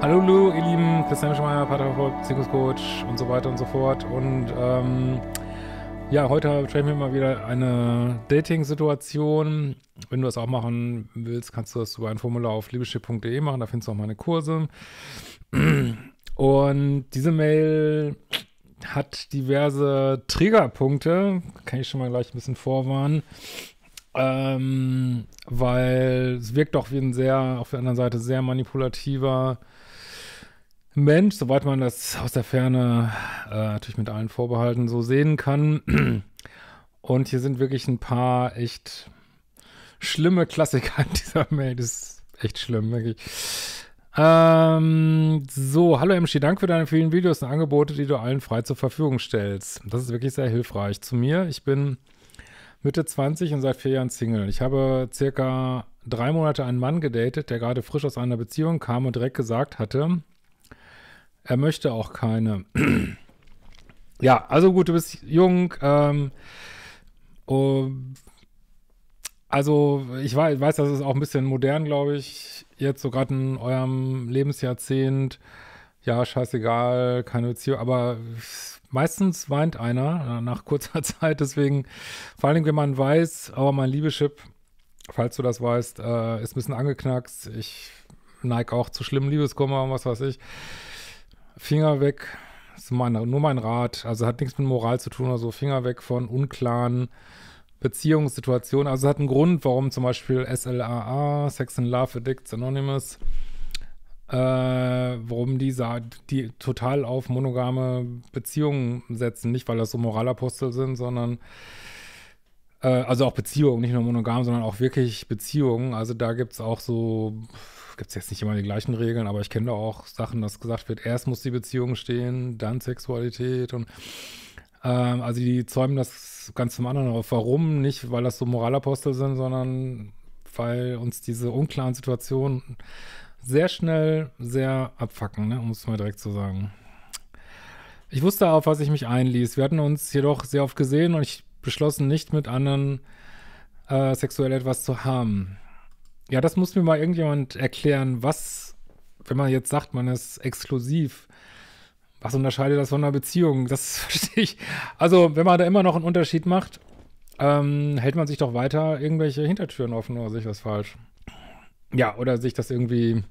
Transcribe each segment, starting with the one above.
Hallo, ihr Lieben, Christian Schmeier, Paartherapeut, Beziehungscoach und so weiter und so fort. Und ähm, ja, heute sprechen wir mal wieder eine Dating-Situation. Wenn du das auch machen willst, kannst du das über ein Formular auf liebeschip.de machen, da findest du auch meine Kurse. Und diese Mail hat diverse Triggerpunkte, kann ich schon mal gleich ein bisschen vorwarnen. Ähm, weil es wirkt doch wie ein sehr, auf der anderen Seite sehr manipulativer Mensch, soweit man das aus der Ferne äh, natürlich mit allen Vorbehalten so sehen kann. Und hier sind wirklich ein paar echt schlimme Klassiker in dieser Mail. Das ist echt schlimm, wirklich. Ähm, so, hallo MC, danke für deine vielen Videos und Angebote, die du allen frei zur Verfügung stellst. Das ist wirklich sehr hilfreich. Zu mir, ich bin Mitte 20 und seit vier Jahren Single. Ich habe circa drei Monate einen Mann gedatet, der gerade frisch aus einer Beziehung kam und direkt gesagt hatte, er möchte auch keine. ja, also gut, du bist jung. Ähm, oh, also ich weiß, weiß, das ist auch ein bisschen modern, glaube ich. Jetzt so gerade in eurem Lebensjahrzehnt. Ja, scheißegal, keine Beziehung. Aber meistens weint einer nach kurzer Zeit. Deswegen, vor allem, wenn man weiß, aber mein Liebeschip, falls du das weißt, äh, ist ein bisschen angeknackst. Ich neige auch zu schlimmen Liebeskummer und was weiß ich. Finger weg. Das ist mein, nur mein Rat. Also hat nichts mit Moral zu tun oder so. Finger weg von unklaren Beziehungssituationen. Also hat einen Grund, warum zum Beispiel SLAA, Sex and Love Addicts Anonymous, äh, warum die, die total auf monogame Beziehungen setzen. Nicht, weil das so Moralapostel sind, sondern äh, also auch Beziehungen, nicht nur monogam, sondern auch wirklich Beziehungen. Also da gibt es auch so gibt es jetzt nicht immer die gleichen Regeln, aber ich kenne da auch Sachen, dass gesagt wird, erst muss die Beziehung stehen, dann Sexualität und ähm, also die zäumen das ganz zum anderen auf. Warum? Nicht, weil das so Moralapostel sind, sondern weil uns diese unklaren Situationen sehr schnell sehr abfacken, ne? um es mal direkt zu sagen. Ich wusste, auf was ich mich einließ. Wir hatten uns jedoch sehr oft gesehen und ich beschlossen, nicht mit anderen äh, sexuell etwas zu haben. Ja, das muss mir mal irgendjemand erklären, was, wenn man jetzt sagt, man ist exklusiv, was unterscheidet das von einer Beziehung? Das verstehe ich. Also, wenn man da immer noch einen Unterschied macht, ähm, hält man sich doch weiter irgendwelche Hintertüren offen oder sich was falsch. Ja, oder sich das irgendwie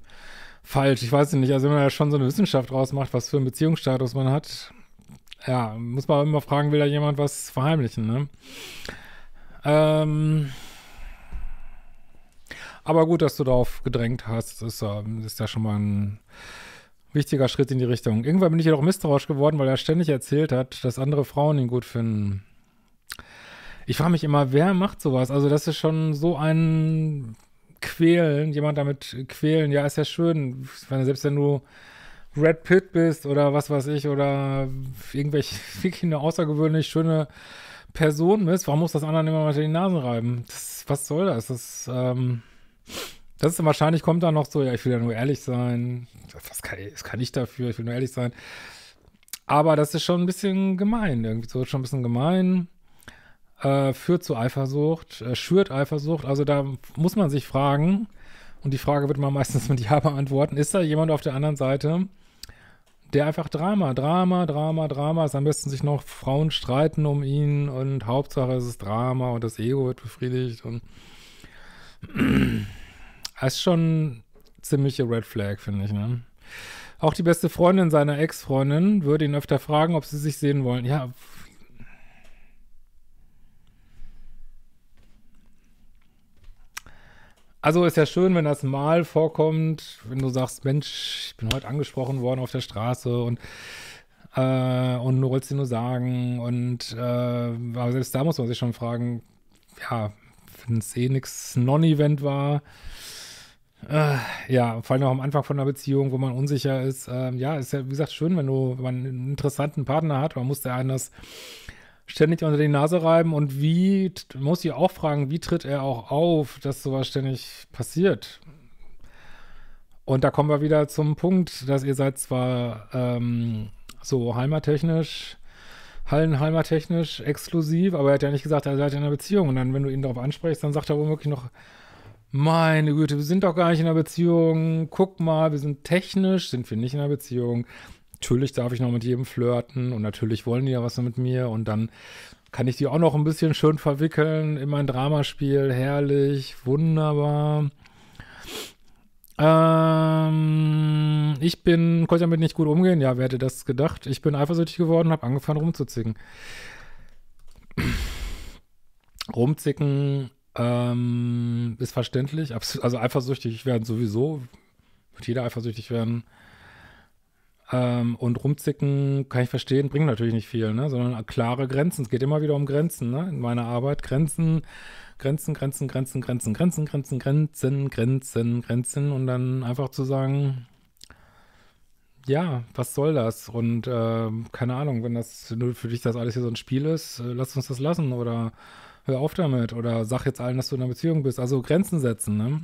falsch. Ich weiß nicht. Also, wenn man da schon so eine Wissenschaft draus macht, was für einen Beziehungsstatus man hat, ja, muss man immer fragen, will da jemand was verheimlichen, ne? Ähm, aber gut, dass du darauf gedrängt hast. Ist, ist ja schon mal ein wichtiger Schritt in die Richtung. Irgendwann bin ich jedoch misstrauisch geworden, weil er ständig erzählt hat, dass andere Frauen ihn gut finden. Ich frage mich immer, wer macht sowas? Also, das ist schon so ein Quälen, jemand damit quälen. Ja, ist ja schön. Ich selbst wenn du Red Pitt bist oder was weiß ich, oder irgendwelche wirklich eine außergewöhnlich schöne Person bist, warum muss das anderen immer mal die Nasen reiben? Das, was soll das? Das, ähm, das ist wahrscheinlich kommt dann noch so, ja, ich will ja nur ehrlich sein. Was kann, ich, was kann ich dafür? Ich will nur ehrlich sein. Aber das ist schon ein bisschen gemein, irgendwie so schon ein bisschen gemein. Äh, führt zu Eifersucht, äh, schürt Eifersucht. Also da muss man sich fragen, und die Frage wird man meistens mit Ja beantworten, ist da jemand auf der anderen Seite, der einfach Drama, Drama, Drama, Drama ist. Am besten sich noch Frauen streiten um ihn und Hauptsache es ist Drama und das Ego wird befriedigt und das ist schon ziemliche Red Flag, finde ich, ne? Auch die beste Freundin seiner Ex-Freundin würde ihn öfter fragen, ob sie sich sehen wollen. Ja. Also ist ja schön, wenn das mal vorkommt, wenn du sagst, Mensch, ich bin heute angesprochen worden auf der Straße und äh, und du wolltest dir nur sagen und äh, aber selbst da muss man sich schon fragen, ja, wenn es eh nichts Non-Event war. Äh, ja, vor allem auch am Anfang von einer Beziehung, wo man unsicher ist. Äh, ja, ist ja, wie gesagt, schön, wenn du wenn man einen interessanten Partner hat. Man muss der einen das ständig unter die Nase reiben und wie, muss ich auch fragen, wie tritt er auch auf, dass sowas ständig passiert? Und da kommen wir wieder zum Punkt, dass ihr seid zwar ähm, so heimattechnisch Hallenheimer technisch exklusiv, aber er hat ja nicht gesagt, er seid in einer Beziehung. Und dann, wenn du ihn darauf ansprichst, dann sagt er womöglich noch meine Güte, wir sind doch gar nicht in einer Beziehung. Guck mal, wir sind technisch, sind wir nicht in einer Beziehung. Natürlich darf ich noch mit jedem flirten und natürlich wollen die ja was mit mir und dann kann ich die auch noch ein bisschen schön verwickeln in mein Dramaspiel. Herrlich, wunderbar. Ähm, ich bin, konnte damit nicht gut umgehen. Ja, wer hätte das gedacht? Ich bin eifersüchtig geworden, habe angefangen rumzuzicken. Rumzicken ähm, ist verständlich. Also eifersüchtig werden sowieso. Wird jeder eifersüchtig werden. Ähm, und rumzicken kann ich verstehen, bringt natürlich nicht viel, ne? Sondern klare Grenzen. Es geht immer wieder um Grenzen, ne? In meiner Arbeit. Grenzen, Grenzen, Grenzen, Grenzen, Grenzen, Grenzen, Grenzen, Grenzen, Grenzen, Grenzen und dann einfach zu sagen, ja, was soll das? Und äh, keine Ahnung, wenn das nur für dich das alles hier so ein Spiel ist, äh, lass uns das lassen oder hör auf damit oder sag jetzt allen, dass du in einer Beziehung bist. Also Grenzen setzen, ne?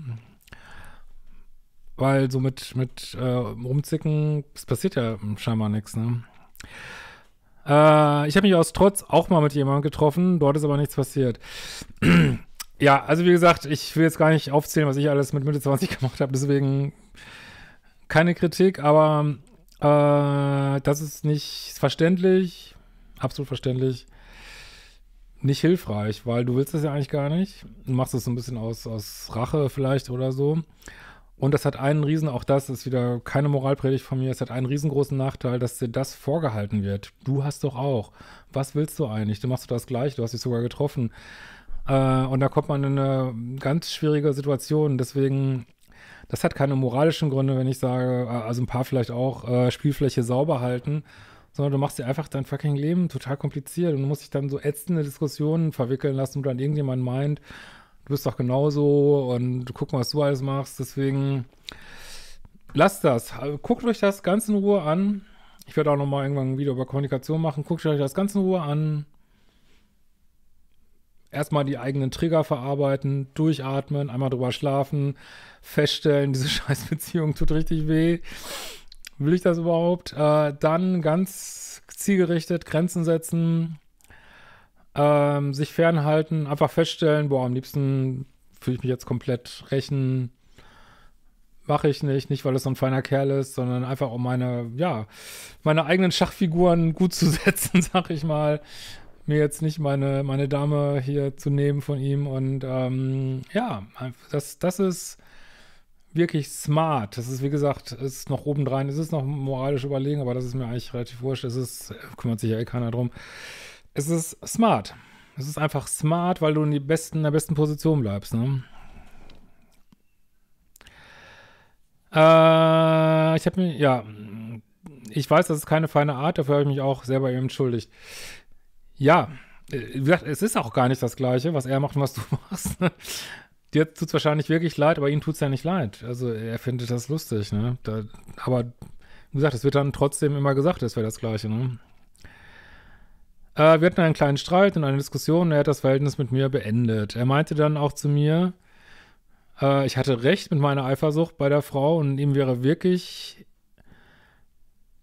Weil so mit, mit äh, Rumzicken, es passiert ja scheinbar nichts, ne? Äh, ich habe mich aus Trotz auch mal mit jemandem getroffen, dort ist aber nichts passiert. ja, also wie gesagt, ich will jetzt gar nicht aufzählen, was ich alles mit Mitte 20 gemacht habe, deswegen keine Kritik, aber äh, das ist nicht verständlich, absolut verständlich nicht hilfreich, weil du willst das ja eigentlich gar nicht. Du machst es so ein bisschen aus, aus Rache vielleicht oder so. Und das hat einen riesen, auch das ist wieder keine Moralpredigt von mir, es hat einen riesengroßen Nachteil, dass dir das vorgehalten wird. Du hast doch auch. Was willst du eigentlich? Du machst das gleiche, du hast dich sogar getroffen. Äh, und da kommt man in eine ganz schwierige Situation. Deswegen, das hat keine moralischen Gründe, wenn ich sage, äh, also ein paar vielleicht auch, äh, Spielfläche sauber halten sondern du machst dir einfach dein fucking Leben total kompliziert und du musst dich dann so ätzende Diskussionen verwickeln lassen, wo dann irgendjemand meint, du bist doch genauso und guck mal, was du alles machst. Deswegen lasst das. Guckt euch das ganz in Ruhe an. Ich werde auch noch mal irgendwann ein Video über Kommunikation machen. Guckt euch das ganz in Ruhe an. Erstmal die eigenen Trigger verarbeiten, durchatmen, einmal drüber schlafen, feststellen, diese Scheißbeziehung tut richtig weh. Will ich das überhaupt? Äh, dann ganz zielgerichtet Grenzen setzen, ähm, sich fernhalten, einfach feststellen, boah, am liebsten fühle ich mich jetzt komplett rächen. Mache ich nicht, nicht weil es so ein feiner Kerl ist, sondern einfach um meine, ja, meine eigenen Schachfiguren gut zu setzen, sag ich mal. Mir jetzt nicht meine, meine Dame hier zu nehmen von ihm und ähm, ja, das, das ist wirklich smart. Das ist, wie gesagt, ist noch obendrein, es ist noch moralisch überlegen, aber das ist mir eigentlich relativ wurscht. Es ist, kümmert sich ja eh keiner drum. Es ist smart. Es ist einfach smart, weil du in, die besten, in der besten Position bleibst, ne? Äh, ich habe mir, ja, ich weiß, das ist keine feine Art, dafür habe ich mich auch selber eben entschuldigt. Ja, äh, wie gesagt, es ist auch gar nicht das Gleiche, was er macht und was du machst. Dir tut es wahrscheinlich wirklich leid, aber ihm tut es ja nicht leid. Also er findet das lustig, ne? Da, aber wie gesagt, es wird dann trotzdem immer gesagt, es wäre das Gleiche, ne? Äh, wir hatten einen kleinen Streit und eine Diskussion, er hat das Verhältnis mit mir beendet. Er meinte dann auch zu mir, äh, ich hatte recht mit meiner Eifersucht bei der Frau und ihm wäre wirklich,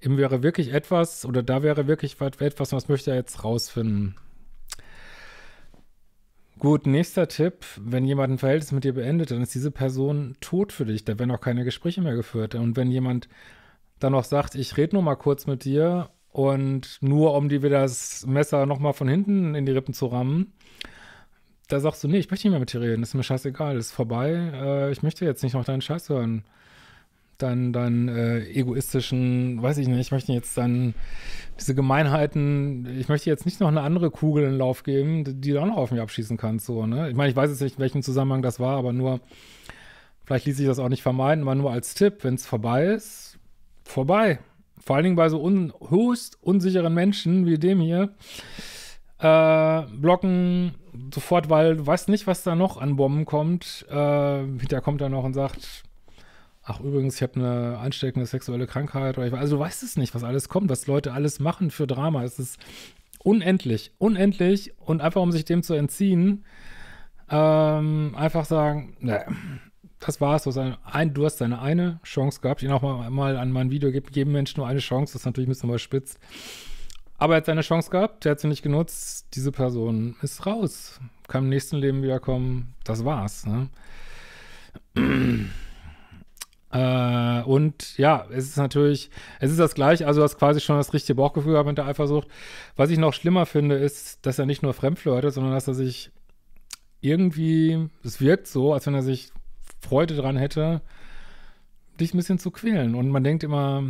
ihm wäre wirklich etwas, oder da wäre wirklich etwas, was möchte er jetzt rausfinden. Gut, nächster Tipp. Wenn jemand ein Verhältnis mit dir beendet, dann ist diese Person tot für dich. Da werden auch keine Gespräche mehr geführt. Und wenn jemand dann noch sagt, ich rede nur mal kurz mit dir und nur um dir wieder das Messer nochmal von hinten in die Rippen zu rammen, da sagst du, nee, ich möchte nicht mehr mit dir reden, ist mir scheißegal, ist vorbei, äh, ich möchte jetzt nicht noch deinen Scheiß hören deinen, deinen äh, egoistischen, weiß ich nicht, ich möchte jetzt dann diese Gemeinheiten, ich möchte jetzt nicht noch eine andere Kugel in den Lauf geben, die du auch noch auf mich abschießen kannst, so, ne? Ich meine, ich weiß jetzt nicht, in welchem Zusammenhang das war, aber nur, vielleicht ließ sich das auch nicht vermeiden, aber nur als Tipp, wenn es vorbei ist, vorbei. Vor allen Dingen bei so un höchst unsicheren Menschen wie dem hier, äh, blocken sofort, weil du weißt nicht, was da noch an Bomben kommt. Äh, hinterher kommt er noch und sagt, ach übrigens, ich habe eine ansteckende sexuelle Krankheit. Also du weißt es nicht, was alles kommt, was Leute alles machen für Drama. Es ist unendlich, unendlich. Und einfach, um sich dem zu entziehen, ähm, einfach sagen, ne, das war's. Du hast, ein, du hast deine eine Chance gehabt. Ich noch mal, mal an mein Video, gebe jedem Menschen nur eine Chance. Das ist natürlich ein bisschen überspitzt. Aber er hat seine Chance gehabt, der hat sie nicht genutzt. Diese Person ist raus. Kann im nächsten Leben wiederkommen. Das war's. Ne? Äh, und ja, es ist natürlich, es ist das gleiche, also du hast quasi schon das richtige Bauchgefühl gehabt mit der Eifersucht. Was ich noch schlimmer finde, ist, dass er nicht nur fremdflirtet, sondern dass er sich irgendwie, es wirkt so, als wenn er sich Freude dran hätte, dich ein bisschen zu quälen. Und man denkt immer,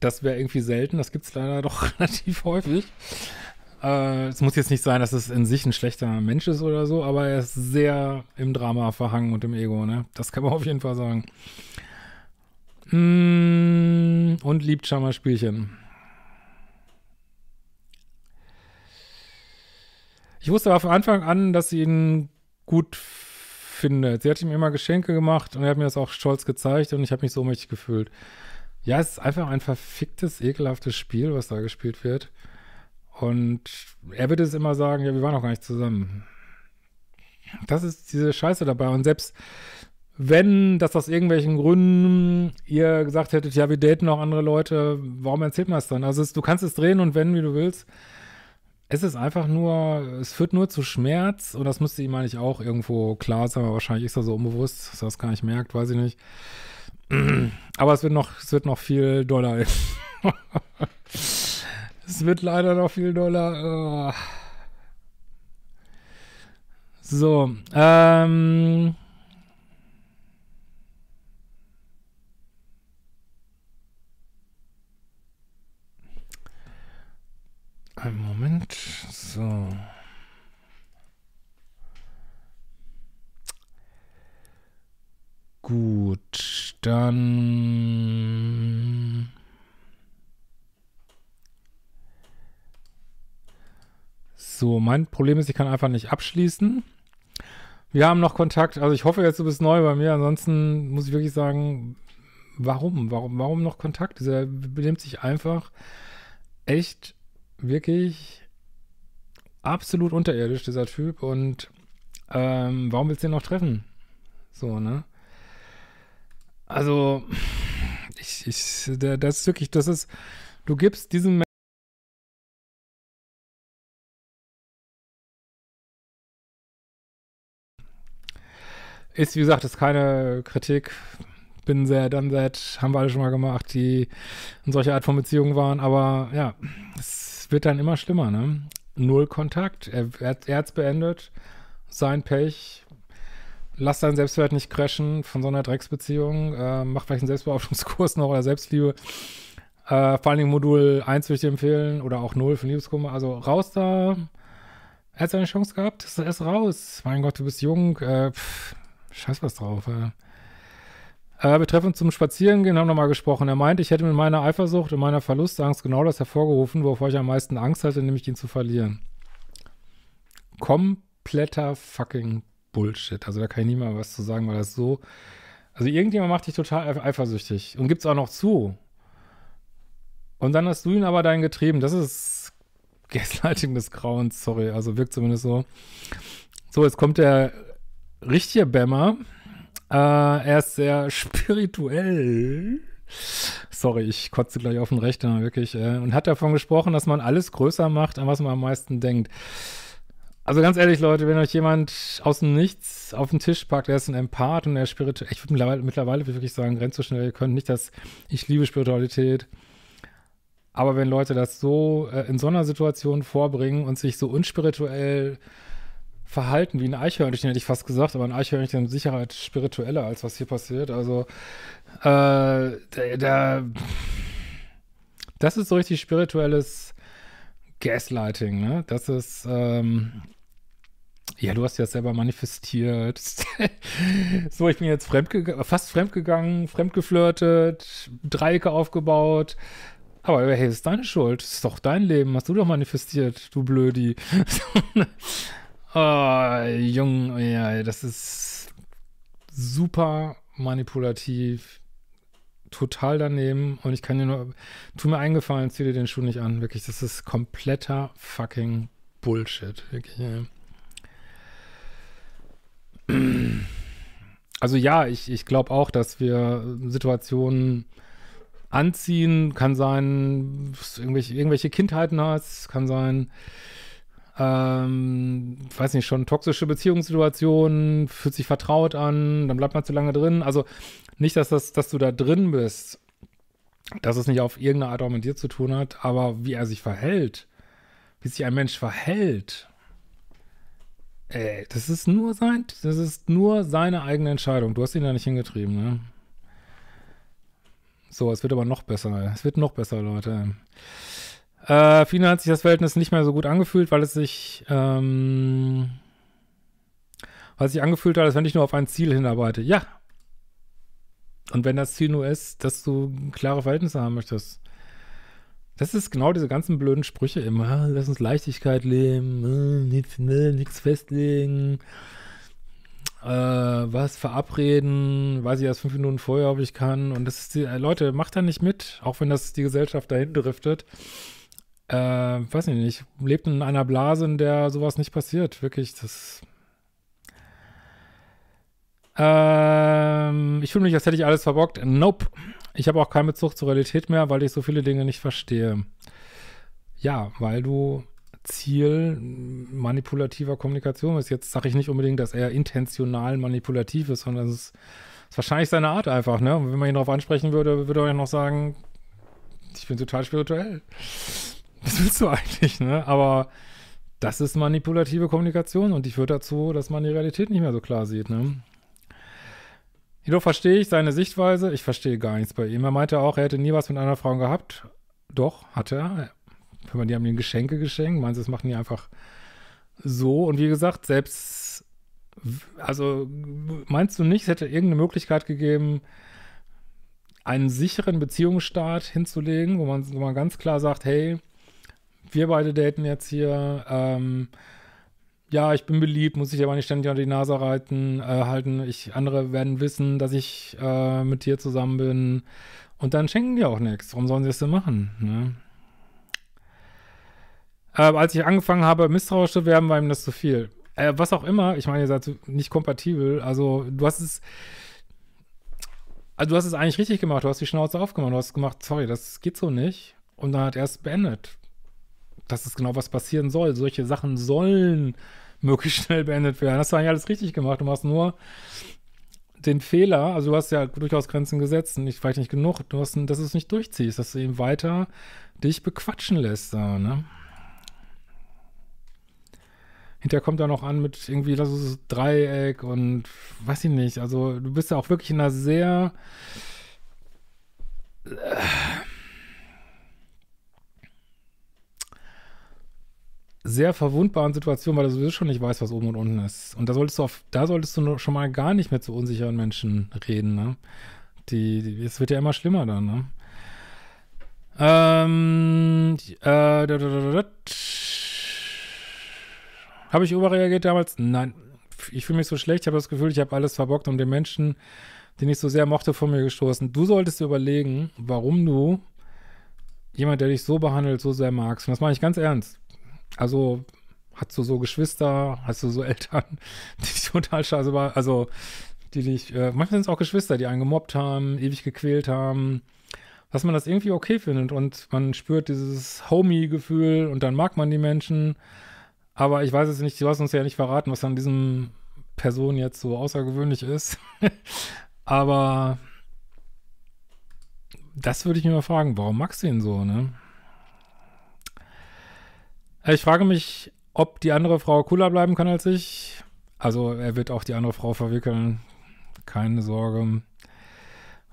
das wäre irgendwie selten, das gibt es leider doch relativ häufig. Äh, es muss jetzt nicht sein, dass es in sich ein schlechter Mensch ist oder so, aber er ist sehr im Drama verhangen und im Ego, ne? Das kann man auf jeden Fall sagen. Mm, und liebt Spielchen. Ich wusste aber von Anfang an, dass sie ihn gut findet. Sie hat ihm immer Geschenke gemacht und er hat mir das auch stolz gezeigt und ich habe mich so mächtig gefühlt. Ja, es ist einfach ein verficktes, ekelhaftes Spiel, was da gespielt wird. Und er würde es immer sagen, ja, wir waren noch gar nicht zusammen. Das ist diese Scheiße dabei. Und selbst wenn das aus irgendwelchen Gründen ihr gesagt hättet, ja, wir daten auch andere Leute, warum erzählt man es dann? Also es, du kannst es drehen und wenden, wie du willst. Es ist einfach nur, es führt nur zu Schmerz und das müsste ihm eigentlich auch irgendwo klar sein, aber wahrscheinlich ist er so unbewusst, dass er das gar nicht merkt, weiß ich nicht. Aber es wird noch, es wird noch viel doller. Es wird leider noch viel doller. Oh. So, ähm. Einen Moment. So. Gut, dann So, mein Problem ist, ich kann einfach nicht abschließen. Wir haben noch Kontakt, also ich hoffe jetzt, du bist neu bei mir, ansonsten muss ich wirklich sagen, warum? Warum, warum noch Kontakt? Dieser benimmt sich einfach echt wirklich absolut unterirdisch, dieser Typ. Und ähm, warum willst du ihn noch treffen? So, ne? Also, ich, ich, das ist wirklich, das ist, du gibst diesem Ist, wie gesagt, ist keine Kritik. Bin sehr done that. Haben wir alle schon mal gemacht, die in solcher Art von Beziehungen waren. Aber ja, es wird dann immer schlimmer, ne? Null Kontakt. Er, er, er hat es beendet. Sein Pech. Lass deinen Selbstwert nicht crashen von so einer Drecksbeziehung. Äh, mach vielleicht einen Selbstbehauptungskurs noch oder Selbstliebe. Äh, vor allen Dingen Modul 1 würde ich dir empfehlen oder auch 0 für Liebeskummer. Also raus da. Er hat seine Chance gehabt. Er ist raus. Mein Gott, du bist jung. Äh, pff Scheiß was drauf. Äh. Äh, wir treffen uns zum Spazierengehen, haben nochmal gesprochen. Er meint, ich hätte mit meiner Eifersucht und meiner Verlustangst genau das hervorgerufen, wovor ich am meisten Angst hatte, nämlich ihn zu verlieren. Kompletter fucking Bullshit. Also da kann ich nie mal was zu sagen, weil das so. Also irgendjemand macht dich total eifersüchtig und gibt's auch noch zu. Und dann hast du ihn aber dahin getrieben. Das ist Gaslighting des Grauens, sorry. Also wirkt zumindest so. So, jetzt kommt der richtiger Bämmer. Äh, er ist sehr spirituell. Sorry, ich kotze gleich auf den Rechner, wirklich. Äh, und hat davon gesprochen, dass man alles größer macht, an was man am meisten denkt. Also ganz ehrlich, Leute, wenn euch jemand aus dem Nichts auf den Tisch packt, der ist ein Empath und er spirituell, ich würde mittlerweile, mittlerweile wirklich sagen, rennt so schnell, ihr könnt nicht, dass ich liebe Spiritualität. Aber wenn Leute das so äh, in so einer Situation vorbringen und sich so unspirituell verhalten wie ein Eichhörnchen, hätte ich fast gesagt, aber ein Eichhörnchen mit Sicherheit spiritueller, als was hier passiert. Also, äh, der, der, das ist so richtig spirituelles Gaslighting, ne? Das ist, ähm, ja, du hast ja selber manifestiert. so, ich bin jetzt fremdge fast fremdgegangen, fremdgeflirtet, Dreiecke aufgebaut. Aber hey, ist deine Schuld. Das ist doch dein Leben. Hast du doch manifestiert, du Blödi. Oh, Jung, ja, das ist super manipulativ, total daneben und ich kann dir nur, tu mir eingefallen, zieh dir den Schuh nicht an, wirklich, das ist kompletter fucking Bullshit, wirklich. Ja. Also ja, ich, ich glaube auch, dass wir Situationen anziehen, kann sein, irgendwelche, irgendwelche Kindheiten hast, kann sein, ähm, weiß nicht, schon toxische Beziehungssituationen, fühlt sich vertraut an, dann bleibt man zu lange drin. Also nicht, dass, das, dass du da drin bist, dass es nicht auf irgendeine Art auch mit dir zu tun hat, aber wie er sich verhält, wie sich ein Mensch verhält, ey, das ist nur sein, das ist nur seine eigene Entscheidung. Du hast ihn da nicht hingetrieben, ne? So, es wird aber noch besser. Es wird noch besser, Leute. Äh, vielen hat sich das Verhältnis nicht mehr so gut angefühlt, weil es sich, ähm, weil es sich angefühlt hat, als wenn ich nur auf ein Ziel hinarbeite. Ja. Und wenn das Ziel nur ist, dass du klare Verhältnisse haben möchtest. Das ist genau diese ganzen blöden Sprüche immer. Ah, lass uns Leichtigkeit leben, äh, nichts, ne, nichts festlegen. Äh, was verabreden, weiß ich erst fünf Minuten vorher, ob ich kann. Und das ist die, äh, Leute, macht da nicht mit, auch wenn das die Gesellschaft dahin driftet äh, weiß ich nicht, lebt in einer Blase, in der sowas nicht passiert. Wirklich, das. Ähm, ich fühle mich, als hätte ich alles verbockt. Nope. Ich habe auch keinen Bezug zur Realität mehr, weil ich so viele Dinge nicht verstehe. Ja, weil du Ziel manipulativer Kommunikation ist. Jetzt sage ich nicht unbedingt, dass er intentional manipulativ ist, sondern es ist, ist wahrscheinlich seine Art einfach, ne? Und wenn man ihn darauf ansprechen würde, würde er ja noch sagen, ich bin total spirituell. Was willst du eigentlich, ne? Aber das ist manipulative Kommunikation und die führt dazu, dass man die Realität nicht mehr so klar sieht, ne? Jedoch verstehe ich seine Sichtweise. Ich verstehe gar nichts bei ihm. Er meinte auch, er hätte nie was mit einer Frau gehabt. Doch, hatte er. Wenn man die haben ihm Geschenke geschenkt. Meinst du, das machen die einfach so? Und wie gesagt, selbst, also meinst du nicht, es hätte irgendeine Möglichkeit gegeben, einen sicheren Beziehungsstart hinzulegen, wo man, wo man ganz klar sagt, hey, wir beide daten jetzt hier. Ähm, ja, ich bin beliebt, muss ich aber nicht ständig an die Nase reiten, äh, halten. Ich, andere werden wissen, dass ich äh, mit dir zusammen bin. Und dann schenken die auch nichts. Warum sollen sie das denn machen? Ne? Äh, als ich angefangen habe, misstrauisch zu werden, war ihm das zu viel. Äh, was auch immer, ich meine, ihr seid nicht kompatibel. Also, du hast es. Also, du hast es eigentlich richtig gemacht. Du hast die Schnauze aufgemacht. Du hast gemacht, sorry, das geht so nicht. Und dann hat er es beendet das ist genau was passieren soll. Solche Sachen sollen möglichst schnell beendet werden. Das war ja alles richtig gemacht. Du machst nur den Fehler, also du hast ja durchaus Grenzen gesetzt, nicht, vielleicht nicht genug, du hast, dass du es nicht durchziehst, dass du eben weiter dich bequatschen lässt. So, ne? Hinterher kommt er noch an mit irgendwie, das ist Dreieck und weiß ich nicht. Also du bist ja auch wirklich in einer sehr äh, sehr verwundbaren Situation, weil du sowieso schon nicht weißt, was oben und unten ist. Und da solltest du auf, da solltest du schon mal gar nicht mit so unsicheren Menschen reden, ne? Die, es wird ja immer schlimmer dann, ne? Ähm, äh, habe ich überreagiert damals? Nein. Ich fühle mich so schlecht, ich habe das Gefühl, ich habe alles verbockt und den Menschen, den ich so sehr mochte, von mir gestoßen. Du solltest dir überlegen, warum du jemand, der dich so behandelt, so sehr magst. Und das mache ich ganz ernst. Also, hast du so Geschwister, hast du so Eltern, die dich total scheiße war, also die dich, äh, manchmal sind es auch Geschwister, die einen gemobbt haben, ewig gequält haben, dass man das irgendwie okay findet und man spürt dieses Homie-Gefühl und dann mag man die Menschen. Aber ich weiß es nicht, du hast uns ja nicht verraten, was an diesem Person jetzt so außergewöhnlich ist. Aber das würde ich mir mal fragen, warum magst du ihn so, ne? Ich frage mich, ob die andere Frau cooler bleiben kann als ich. Also er wird auch die andere Frau verwickeln. Keine Sorge.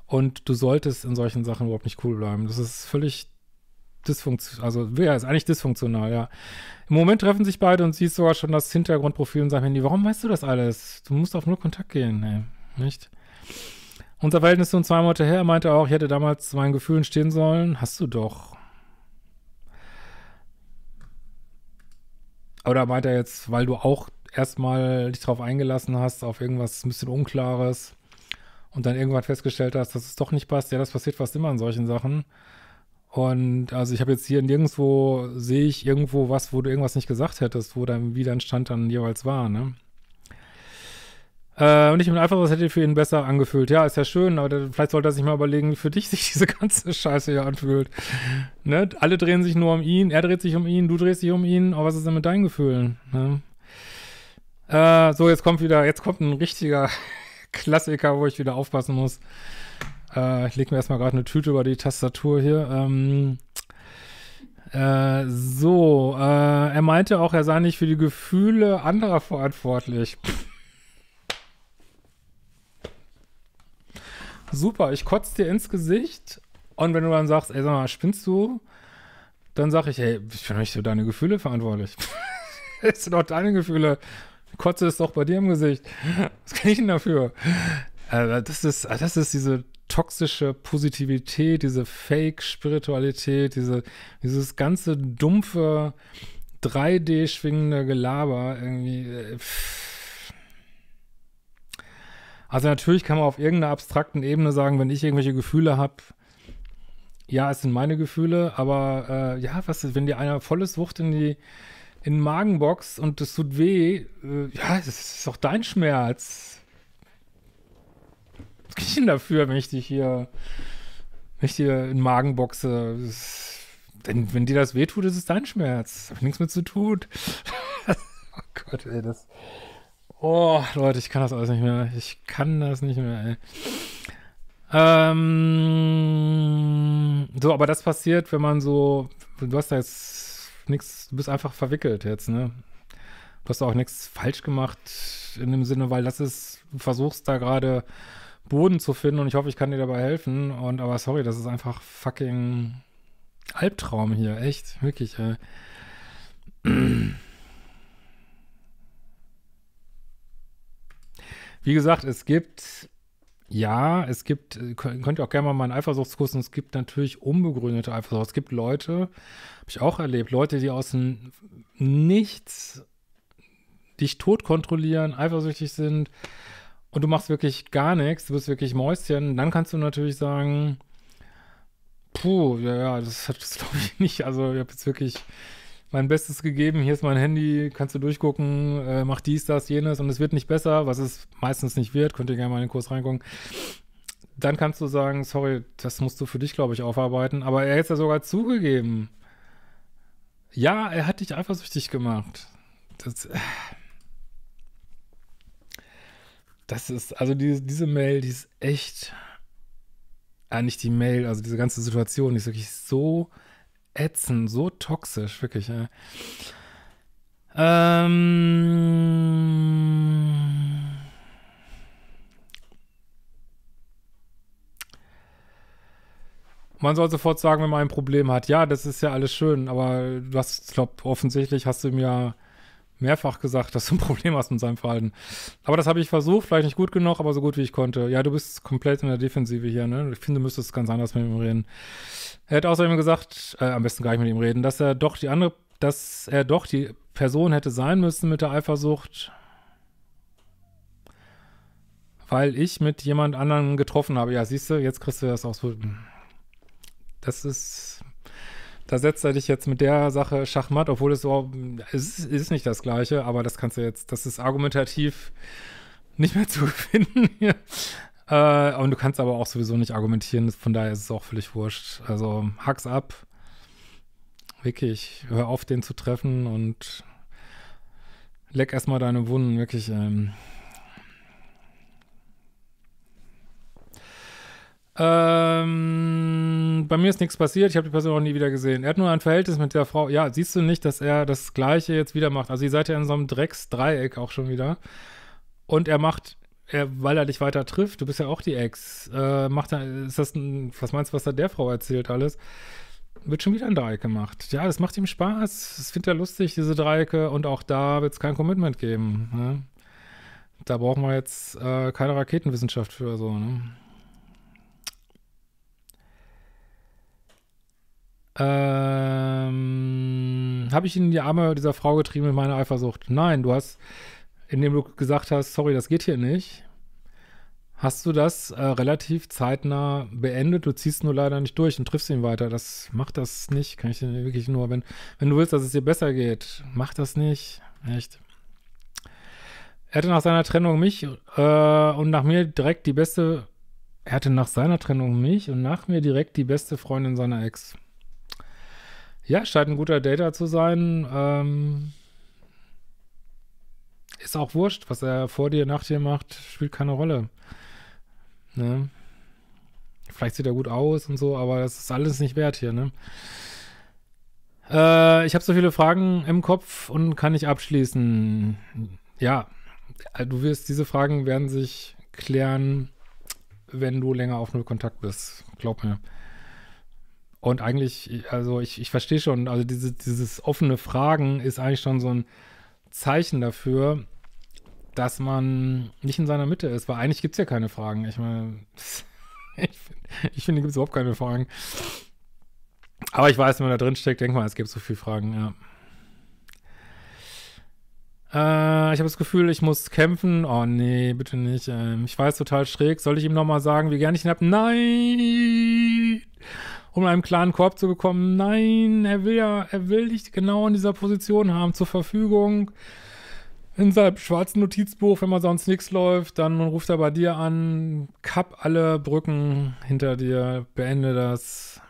Und du solltest in solchen Sachen überhaupt nicht cool bleiben. Das ist völlig dysfunktional. Also, ja, ist eigentlich dysfunktional, ja. Im Moment treffen sich beide und siehst sogar schon das Hintergrundprofil in seinem Handy. Warum weißt du das alles? Du musst auf nur Kontakt gehen, ey. Nicht? Unser Verhältnis ist nun zwei Monate her. Er meinte auch, ich hätte damals meinen Gefühlen stehen sollen. Hast du doch. Oder meint er jetzt, weil du auch erstmal dich drauf eingelassen hast, auf irgendwas ein bisschen Unklares und dann irgendwann festgestellt hast, dass es doch nicht passt? Ja, das passiert fast immer in solchen Sachen. Und also ich habe jetzt hier nirgendwo, sehe ich irgendwo was, wo du irgendwas nicht gesagt hättest, wo dein Stand dann jeweils war, ne? Äh, und ich bin einfach, das hätte für ihn besser angefühlt. Ja, ist ja schön, aber vielleicht sollte er sich mal überlegen, wie für dich sich diese ganze Scheiße hier anfühlt. Ne? Alle drehen sich nur um ihn, er dreht sich um ihn, du drehst dich um ihn, aber was ist denn mit deinen Gefühlen? Ne? Äh, so, jetzt kommt wieder, jetzt kommt ein richtiger Klassiker, wo ich wieder aufpassen muss. Äh, ich lege mir erstmal gerade eine Tüte über die Tastatur hier. Ähm, äh, so, äh, er meinte auch, er sei nicht für die Gefühle anderer verantwortlich. Super, ich kotze dir ins Gesicht und wenn du dann sagst, ey, sag mal, spinnst du? Dann sag ich, ey, ich bin nicht für deine Gefühle verantwortlich. das sind doch deine Gefühle. Kotze ist doch bei dir im Gesicht. Was kann ich denn dafür? Äh, das ist, das ist diese toxische Positivität, diese Fake-Spiritualität, diese, dieses ganze dumpfe 3D-schwingende Gelaber irgendwie. Äh, also natürlich kann man auf irgendeiner abstrakten Ebene sagen, wenn ich irgendwelche Gefühle habe, ja, es sind meine Gefühle, aber äh, ja, was ist, wenn dir einer volles Wucht in die in den Magenbox und das tut weh, äh, ja, das ist doch dein Schmerz. Was krieg ich denn dafür, wenn ich dich hier, wenn ich dir in den Magen boxe? Wenn, wenn dir das wehtut, ist es dein Schmerz. Da hab ich nichts mit zu tun. oh Gott, ey, das. Oh, Leute, ich kann das alles nicht mehr. Ich kann das nicht mehr, ey. Ähm, so, aber das passiert, wenn man so, du hast da jetzt nichts, du bist einfach verwickelt jetzt, ne? Du hast auch nichts falsch gemacht in dem Sinne, weil das ist, du versuchst da gerade Boden zu finden und ich hoffe, ich kann dir dabei helfen. Und aber sorry, das ist einfach fucking Albtraum hier, echt, wirklich. Äh. Wie gesagt, es gibt, ja, es gibt, könnt ihr auch gerne mal meinen Eifersuchtskurs, und es gibt natürlich unbegründete Eifersucht. Es gibt Leute, habe ich auch erlebt, Leute, die aus dem Nichts dich tot kontrollieren, eifersüchtig sind, und du machst wirklich gar nichts, du bist wirklich Mäuschen, dann kannst du natürlich sagen, puh, ja, ja, das das glaube ich nicht. Also ich habe jetzt wirklich mein Bestes gegeben, hier ist mein Handy, kannst du durchgucken, äh, mach dies, das, jenes und es wird nicht besser, was es meistens nicht wird, könnt ihr gerne mal in den Kurs reingucken. Dann kannst du sagen, sorry, das musst du für dich, glaube ich, aufarbeiten. Aber er hat es ja sogar zugegeben. Ja, er hat dich eifersüchtig gemacht. Das, das ist, also die, diese Mail, die ist echt, äh, nicht die Mail, also diese ganze Situation, die ist wirklich so ätzend, so toxisch, wirklich. Ja. Ähm, man soll sofort sagen, wenn man ein Problem hat. Ja, das ist ja alles schön, aber du hast, ich glaube, offensichtlich hast du ihm ja mehrfach gesagt, dass du ein Problem hast mit seinem Verhalten. Aber das habe ich versucht, vielleicht nicht gut genug, aber so gut wie ich konnte. Ja, du bist komplett in der Defensive hier, ne? Ich finde, du müsstest ganz anders mit ihm reden. Er hat außerdem gesagt, äh, am besten gar nicht mit ihm reden, dass er doch die andere, dass er doch die Person hätte sein müssen mit der Eifersucht, weil ich mit jemand anderen getroffen habe. Ja, siehst du, jetzt kriegst du das auch so. Das ist da setzt er dich jetzt mit der Sache Schachmatt, obwohl es so, es ist, nicht das Gleiche, aber das kannst du jetzt, das ist argumentativ nicht mehr zu finden. Äh, und du kannst aber auch sowieso nicht argumentieren, von daher ist es auch völlig wurscht. Also hack's ab. Wirklich, hör auf, den zu treffen und leck erstmal deine Wunden, wirklich. Ähm, Ähm, bei mir ist nichts passiert, ich habe die Person auch nie wieder gesehen. Er hat nur ein Verhältnis mit der Frau. Ja, siehst du nicht, dass er das Gleiche jetzt wieder macht? Also ihr seid ja in so einem Drecksdreieck auch schon wieder. Und er macht, er, weil er dich weiter trifft, du bist ja auch die Ex, äh, macht er, ist das ein, was meinst du, was da der Frau erzählt alles? Wird schon wieder ein Dreieck gemacht. Ja, das macht ihm Spaß. Das findet er lustig, diese Dreiecke. Und auch da wird es kein Commitment geben. Ne? Da brauchen wir jetzt äh, keine Raketenwissenschaft für so, ne? Ähm, habe ich in die Arme dieser Frau getrieben mit meiner Eifersucht? Nein, du hast, indem du gesagt hast, sorry, das geht hier nicht, hast du das äh, relativ zeitnah beendet. Du ziehst nur leider nicht durch und triffst ihn weiter. Das macht das nicht. Kann ich dir wirklich nur, wenn, wenn du willst, dass es dir besser geht, mach das nicht. Echt. Er hatte nach seiner Trennung mich äh, und nach mir direkt die beste. Er hatte nach seiner Trennung mich und nach mir direkt die beste Freundin seiner Ex. Ja, scheint ein guter Dater zu sein. Ähm, ist auch wurscht, was er vor dir, nach dir macht, spielt keine Rolle. Ne? Vielleicht sieht er gut aus und so, aber das ist alles nicht wert hier, ne? Äh, ich habe so viele Fragen im Kopf und kann nicht abschließen. Ja, du wirst, diese Fragen werden sich klären, wenn du länger auf Null Kontakt bist. Glaub mir. Und eigentlich, also ich, ich verstehe schon, also diese, dieses offene Fragen ist eigentlich schon so ein Zeichen dafür, dass man nicht in seiner Mitte ist, weil eigentlich gibt es ja keine Fragen. Ich meine, ich, finde, gibt es überhaupt keine Fragen. Aber ich weiß, wenn man da drin steckt, denkt man, es gibt so viele Fragen, ja. Äh, ich habe das Gefühl, ich muss kämpfen. Oh nee, bitte nicht. Ähm, ich weiß total schräg. Soll ich ihm nochmal sagen, wie gern ich ihn habe? Nein! Um in einem klaren Korb zu bekommen. Nein, er will ja, er will dich genau in dieser Position haben, zur Verfügung. In seinem schwarzen Notizbuch, wenn man sonst nichts läuft, dann ruft er bei dir an, kapp alle Brücken hinter dir, beende das.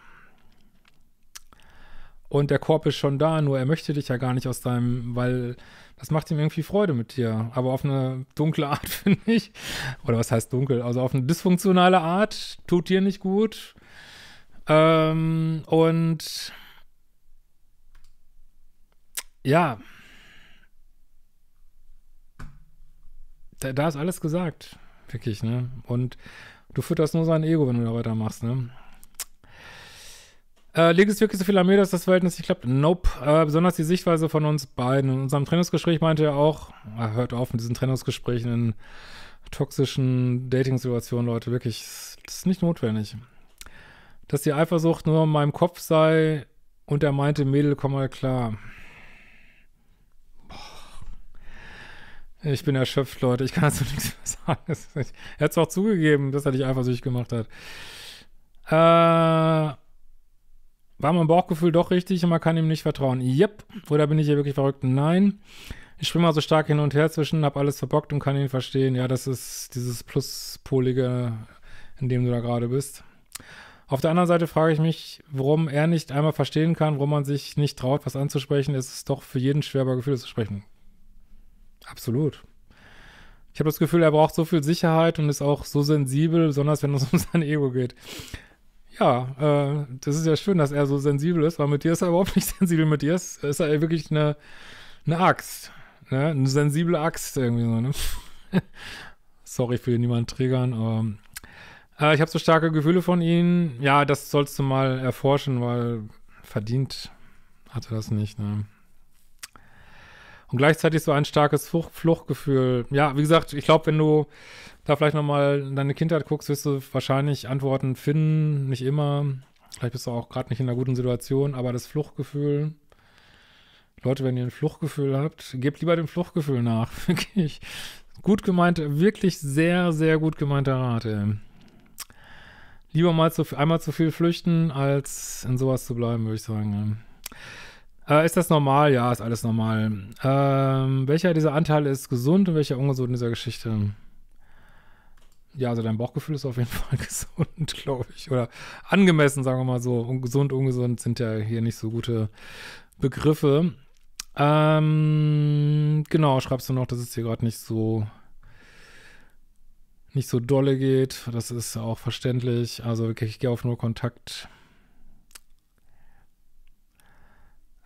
Und der Korb ist schon da, nur er möchte dich ja gar nicht aus deinem, weil das macht ihm irgendwie Freude mit dir. Aber auf eine dunkle Art, finde ich. Oder was heißt dunkel? Also auf eine dysfunktionale Art, tut dir nicht gut. Ähm, und ja, da, da ist alles gesagt. Wirklich, ne? Und du fütterst nur sein Ego, wenn du da weitermachst, ne? Äh, liegt es wirklich so viel an mir, dass das Verhältnis nicht klappt? Nope. Äh, besonders die Sichtweise von uns beiden. In unserem Trennungsgespräch meinte er auch, er hört auf mit diesen Trennungsgesprächen in toxischen Dating-Situationen, Leute. Wirklich, das ist nicht notwendig. Dass die Eifersucht nur in meinem Kopf sei und er meinte, Mädel, komm mal klar. Ich bin erschöpft, Leute. Ich kann dazu nichts mehr sagen. Er hat es auch zugegeben, dass er dich eifersüchtig gemacht hat. Äh, war mein Bauchgefühl doch richtig und man kann ihm nicht vertrauen? Yep. Oder bin ich hier wirklich verrückt? Nein. Ich springe mal so stark hin und her zwischen, hab alles verbockt und kann ihn verstehen. Ja, das ist dieses Pluspolige, in dem du da gerade bist. Auf der anderen Seite frage ich mich, warum er nicht einmal verstehen kann, warum man sich nicht traut, was anzusprechen. Es ist doch für jeden schwer, über Gefühle zu sprechen. Absolut. Ich habe das Gefühl, er braucht so viel Sicherheit und ist auch so sensibel, besonders wenn es um sein Ego geht. Ja, äh, das ist ja schön, dass er so sensibel ist, weil mit dir ist er überhaupt nicht sensibel. Mit dir ist, ist er wirklich eine, eine Axt. Ne? Eine sensible Axt irgendwie so, ne? Sorry für niemanden triggern, aber äh, ich habe so starke Gefühle von ihm. Ja, das sollst du mal erforschen, weil verdient hat er das nicht, ne? Und gleichzeitig so ein starkes Flucht Fluchtgefühl. Ja, wie gesagt, ich glaube, wenn du da vielleicht nochmal in deine Kindheit guckst, wirst du wahrscheinlich Antworten finden. Nicht immer. Vielleicht bist du auch gerade nicht in einer guten Situation, aber das Fluchtgefühl. Leute, wenn ihr ein Fluchtgefühl habt, gebt lieber dem Fluchtgefühl nach. Wirklich. Gut gemeint, wirklich sehr, sehr gut gemeinter Rat, ey. Lieber mal zu, einmal zu viel flüchten, als in sowas zu bleiben, würde ich sagen. Äh, ist das normal? Ja, ist alles normal. Ähm, welcher dieser Anteile ist gesund und welcher ungesund in dieser Geschichte? Ja, also dein Bauchgefühl ist auf jeden Fall gesund, glaube ich. Oder angemessen, sagen wir mal so. Und gesund, ungesund sind ja hier nicht so gute Begriffe. Ähm, genau, schreibst du noch, dass es hier gerade nicht so nicht so dolle geht. Das ist auch verständlich. Also wirklich, ich gehe auf nur Kontakt.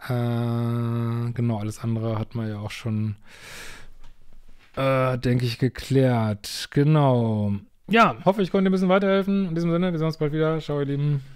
Äh, genau, alles andere hat man ja auch schon äh, denke ich, geklärt. Genau. Ja, hoffe, ich konnte dir ein bisschen weiterhelfen. In diesem Sinne, wir sehen uns bald wieder. Ciao, ihr Lieben.